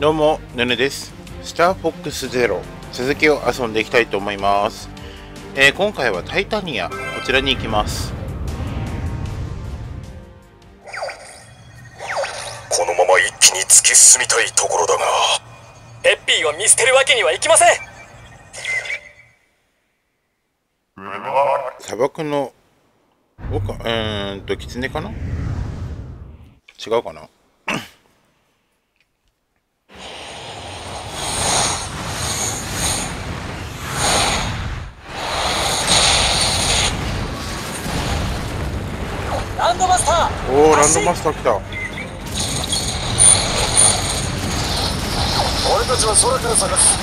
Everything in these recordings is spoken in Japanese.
どうも、ぬぬです。スターフォックスゼロ、続きを遊んでいきたいと思います。えー今回はタイタニア、こちらに行きます。このまま一気に突き進みたいところだがエッピーを見捨てるわけにはいきません砂漠の、おか、うーんと、キツネかな？違うかな？ンドマスター。おー、ランドマスター来た。俺たちは空から探す。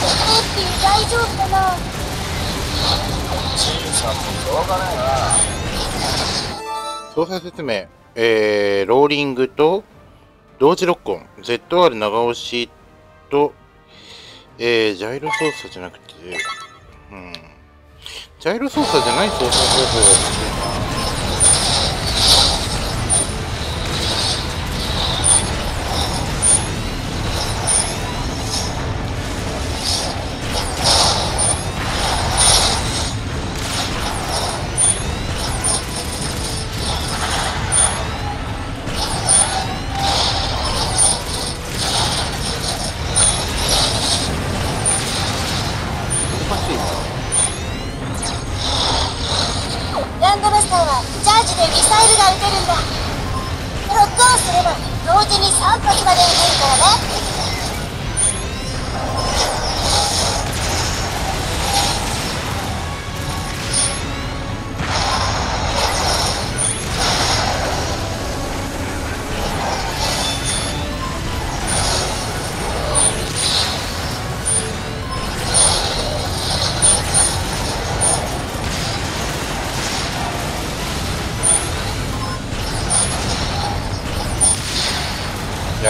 エッピー大丈夫かな？小さくしょうがないな操作説明、えー、ローリングと同時ロックオン、ZR 長押しと、えー、ジャイロ操作じゃなくて、うん、ジャイロ操作じゃない操作方法ランドマスターはチャージでミサイルが撃てるんだ。ロックオンすれば同時に3発まで撃てるからね。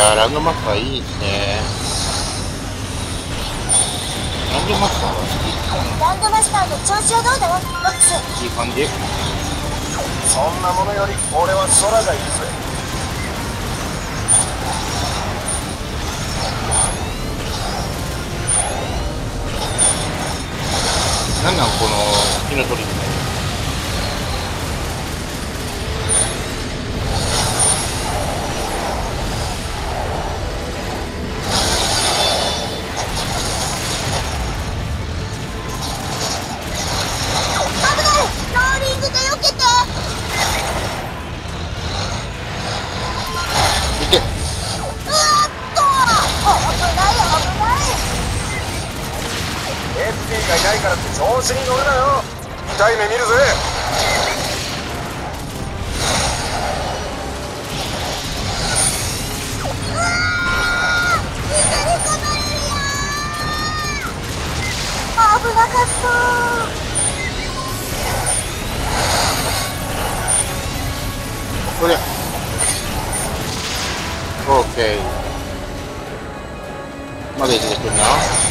やー、ランドマスターいいですね。ランドマスターは好ランドマスターの調子はどうだ？ロックスき。いい感じ。そんなものより俺は空がいいぜって調子に乗るなよ痛い目見るぜ危なかったこれ。オッケー。まだいいですよな。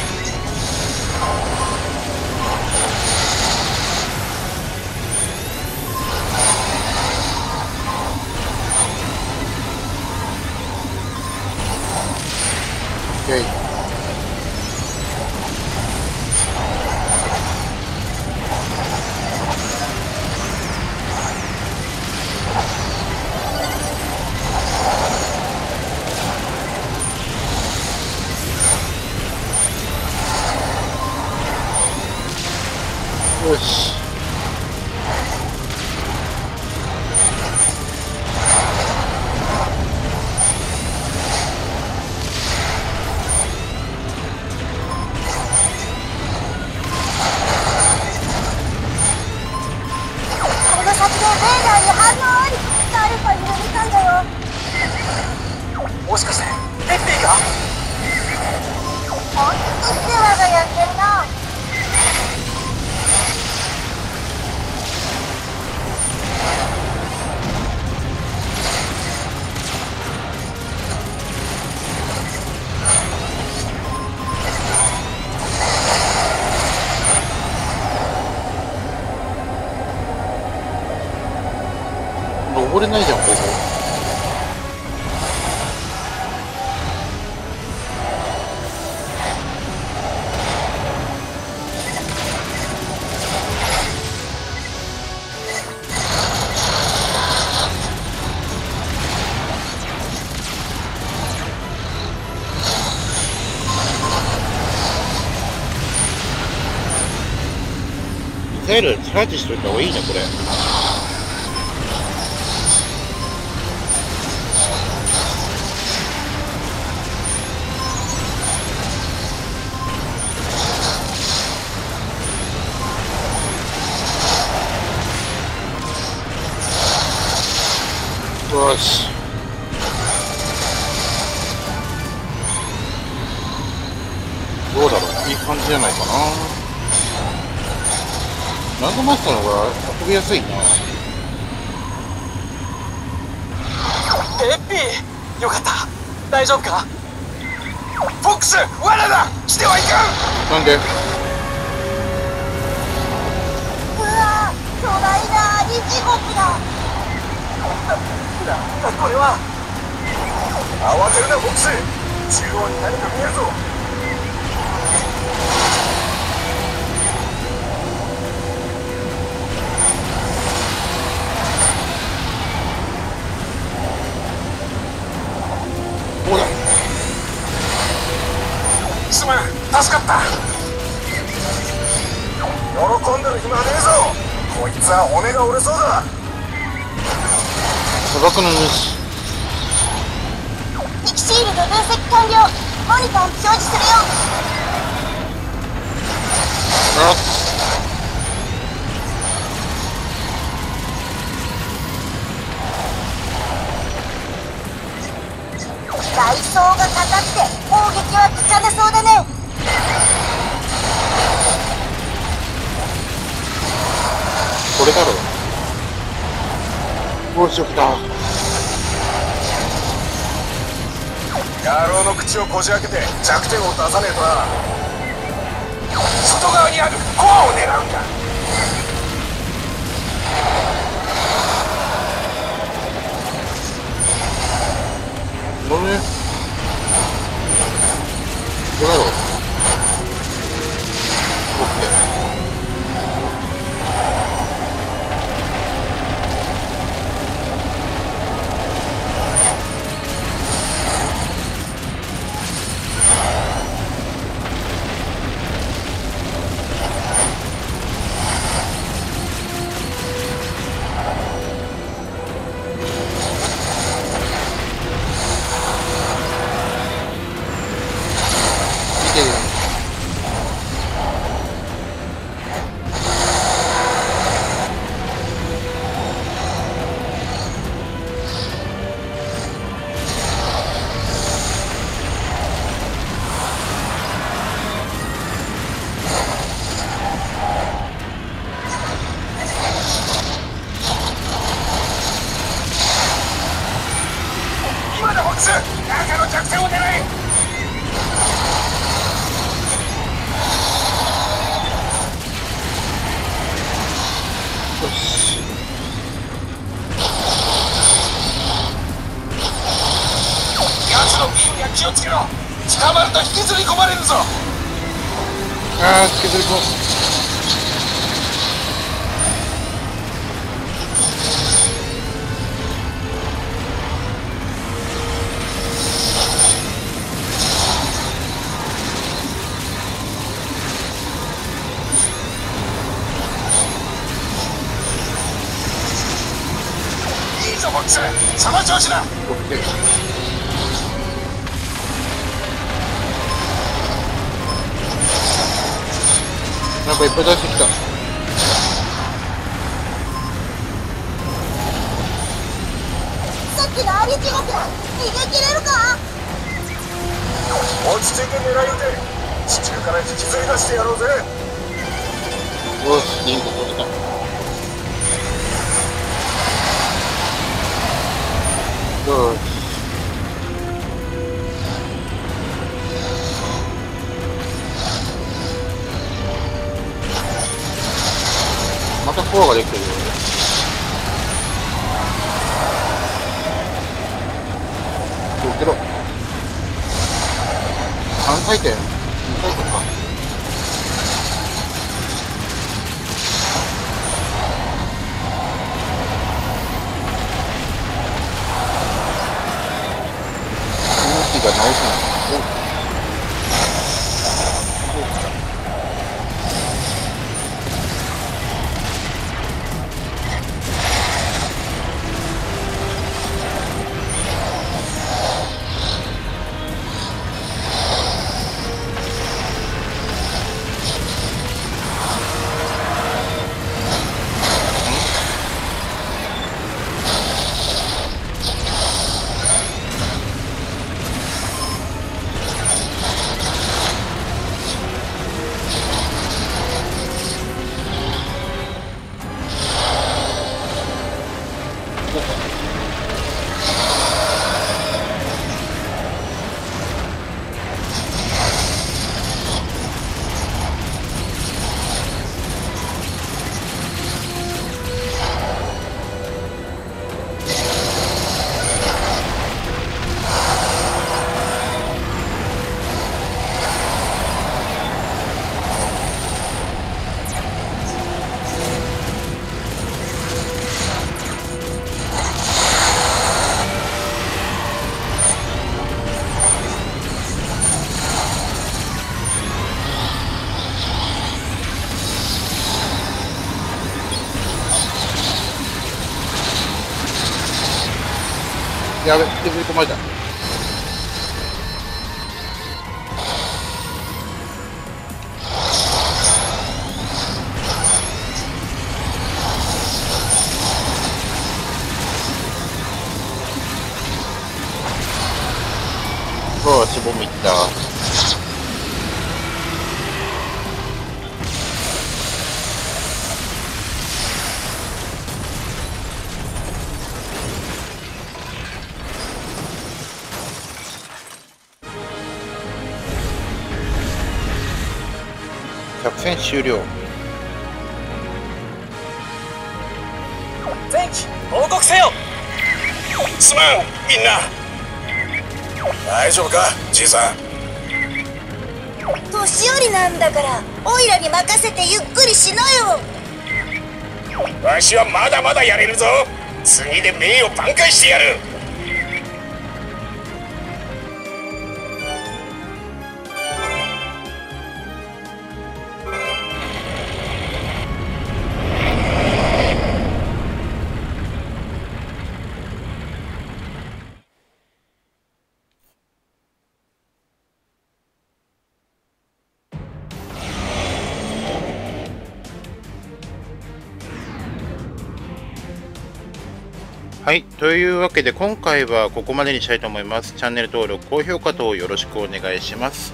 オチャージしといた方がいいねこれ。よし。どうだろう。いい感じじゃないかな。ランドマスターの方が遊びやすいなエッピーよかった。大丈夫か？フォックス罠だ！してはいかん！なんで？うわ巨大なアリ地獄だなんだ。これは。慌てるなフォックス。中央に何か見えるぞ骨が折れそうだ。砂漠の主敵シールド分析完了。モニターに表示するよ。あ。外装が硬くて攻撃は効かなそうだねこれだろ。うよし起きた。野郎の口をこじ開けて弱点を出さねえとな。外側にあるコアを狙うんだ。ごめん。どうだろう奴のビームには気をつけろ。捕まると引きずり込まれるぞ。ああ削り込む。その調子だなんかいっぱい出してきた。さっきのアリ地獄だ逃げ切れるか？落ち着いて狙い撃て。地中から引きずり出してやろうぜ。よしリンク取れた。よしコアができてるよ気をつけろ。3回転？2回転？やべ削り込まれた戦終了。前期報告せよ。すまんみんな。大丈夫かじいさん？年寄りなんだからオイラに任せてゆっくりしなよ。わしはまだまだやれるぞ。次で名誉挽回してやるはい。というわけで、今回はここまでにしたいと思います。チャンネル登録、高評価等よろしくお願いします。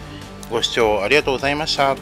ご視聴ありがとうございました。